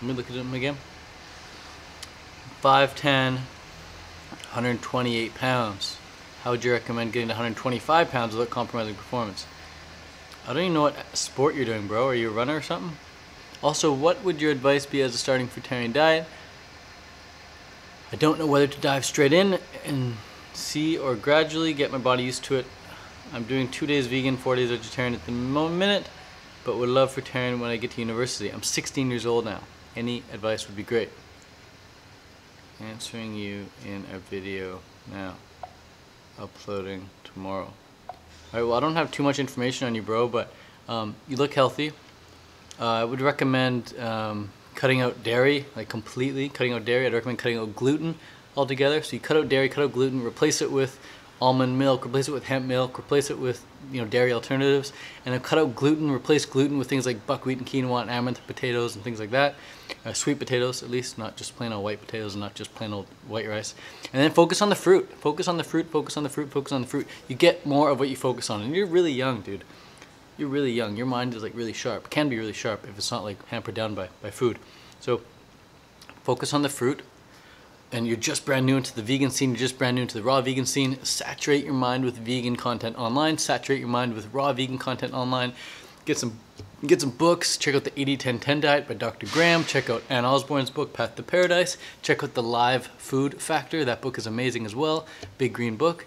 Let me look at him again. 5'10", 128 pounds. How would you recommend getting to 125 pounds without compromising performance? I don't even know what sport you're doing, bro. Are you a runner or something? Also, what would your advice be as a starting fruitarian diet? I don't know whether to dive straight in and see or gradually get my body used to it. I'm doing two days vegan, four days vegetarian at the minute, but would love fruitarian when I get to university. I'm 16 years old now. Any advice would be great. Answering you in a video now. Uploading tomorrow. Alright, well I don't have too much information on you bro, but um, you look healthy. Uh, I would recommend um, cutting out dairy, like completely cutting out dairy. I'd recommend cutting out gluten altogether. So you cut out dairy, cut out gluten, replace it with almond milk, replace it with hemp milk, replace it with you know dairy alternatives, and then cut out gluten, replace gluten with things like buckwheat and quinoa and amaranth potatoes and things like that. Uh, sweet potatoes, at least, not just plain old white potatoes and not just plain old white rice. And then focus on the fruit. Focus on the fruit, focus on the fruit, focus on the fruit. You get more of what you focus on. And you're really young, dude. You're really young. Your mind is like really sharp. Can be really sharp if it's not like hampered down by, by food. So focus on the fruit, and you're just brand new into the vegan scene, you're just brand new into the raw vegan scene, saturate your mind with vegan content online, saturate your mind with raw vegan content online, get some get some books, check out the 80-10-10 diet by Dr. Graham, check out Ann Osborne's book, Path to Paradise, check out the Live Food Factor, that book is amazing as well, big green book.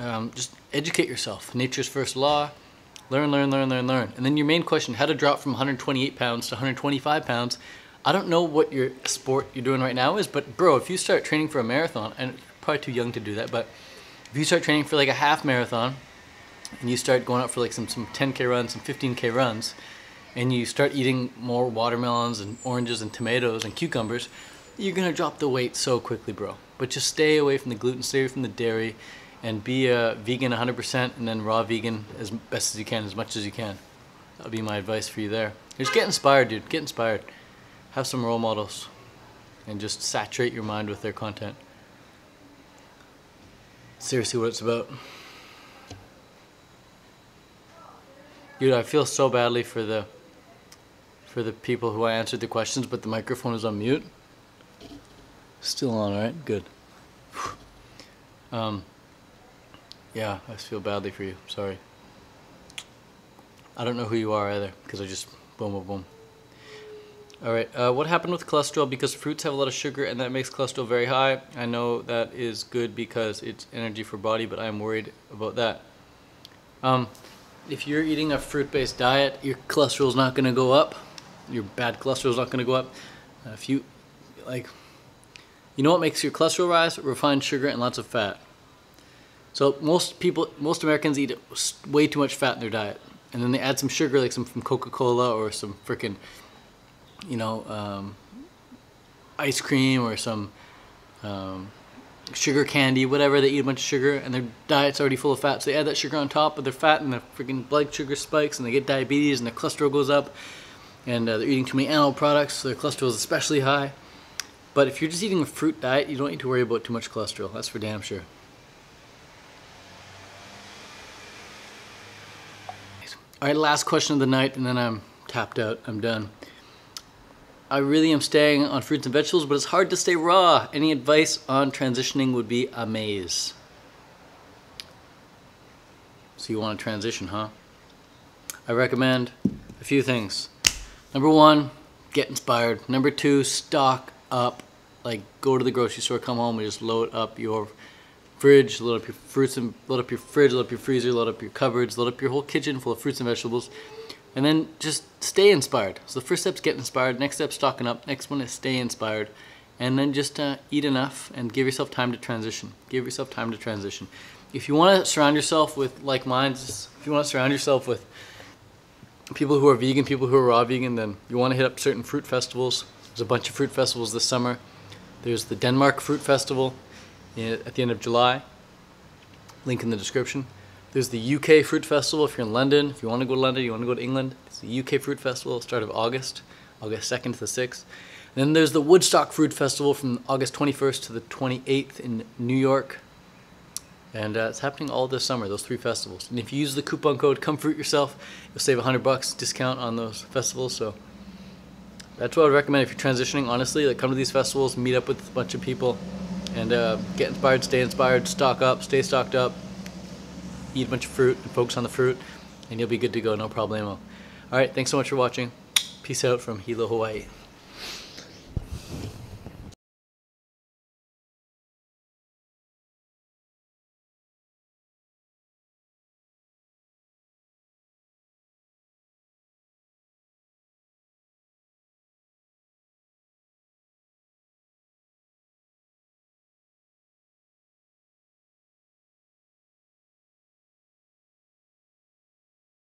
Um, just educate yourself, nature's first law, learn, learn, learn, learn, learn. And then your main question, how to drop from 128 pounds to 125 pounds, I don't know what your sport you're doing right now is, but bro, if you start training for a marathon, and probably too young to do that, but if you start training for like a half marathon, and you start going out for like some, some 10k runs, some 15k runs, and you start eating more watermelons and oranges and tomatoes and cucumbers, you're gonna drop the weight so quickly, bro. But just stay away from the gluten, stay away from the dairy, and be a vegan 100% and then raw vegan as best as you can, as much as you can. That would be my advice for you there. Just get inspired, dude. Get inspired have some role models and just saturate your mind with their content. Seriously what it's about. Dude, I feel so badly for the for the people who I answered the questions, but the microphone is on mute. Still on, right? Good. Um, yeah, I feel badly for you. Sorry. I don't know who you are either, because I just boom, boom, boom. All right, uh, what happened with cholesterol? Because fruits have a lot of sugar and that makes cholesterol very high. I know that is good because it's energy for body, but I'm worried about that. Um, if you're eating a fruit-based diet, your cholesterol is not going to go up. Your bad cholesterol is not going to go up. Uh, if you, like, you know what makes your cholesterol rise? Refined sugar and lots of fat. So most people, most Americans eat way too much fat in their diet. And then they add some sugar, like some from Coca-Cola or some freaking you know, um, ice cream or some um, sugar candy, whatever. They eat a bunch of sugar and their diet's already full of fat. So they add that sugar on top of their fat and their freaking blood sugar spikes and they get diabetes and their cholesterol goes up. And uh, they're eating too many animal products, so their cholesterol is especially high. But if you're just eating a fruit diet, you don't need to worry about too much cholesterol. That's for damn sure. All right, last question of the night, and then I'm tapped out. I'm done. I really am staying on fruits and vegetables, but it's hard to stay raw. Any advice on transitioning would be amaze. So you want to transition, huh? I recommend a few things. Number one, get inspired. Number two, stock up. Like go to the grocery store, come home and just load up your fridge, load up your fruits and load up your fridge, load up your freezer, load up your cupboards, load up your whole kitchen full of fruits and vegetables, and then just stay inspired. So the first step's get inspired. Next step, stocking up. Next one is stay inspired, and then just uh, eat enough and give yourself time to transition. Give yourself time to transition. If you want to surround yourself with like minds, if you want to surround yourself with people who are vegan, people who are raw vegan, then you want to hit up certain fruit festivals. There's a bunch of fruit festivals this summer. There's the Denmark Fruit Festival at the end of July. Link in the description. There's the UK Fruit Festival if you're in London. If you want to go to London, you want to go to England. It's the UK Fruit Festival, start of August, August 2nd to the 6th. And then there's the Woodstock Fruit Festival from August 21st to the 28th in New York. And uh, it's happening all this summer, those three festivals. And if you use the coupon code COMEFRUIT yourself, you'll save 100 bucks discount on those festivals. So that's what I would recommend if you're transitioning, honestly. Like come to these festivals, meet up with a bunch of people, and uh, get inspired, stay inspired, stock up, stay stocked up, eat a bunch of fruit, and focus on the fruit, and you'll be good to go, no problemo. All right, thanks so much for watching. Peace out from Hilo, Hawaii.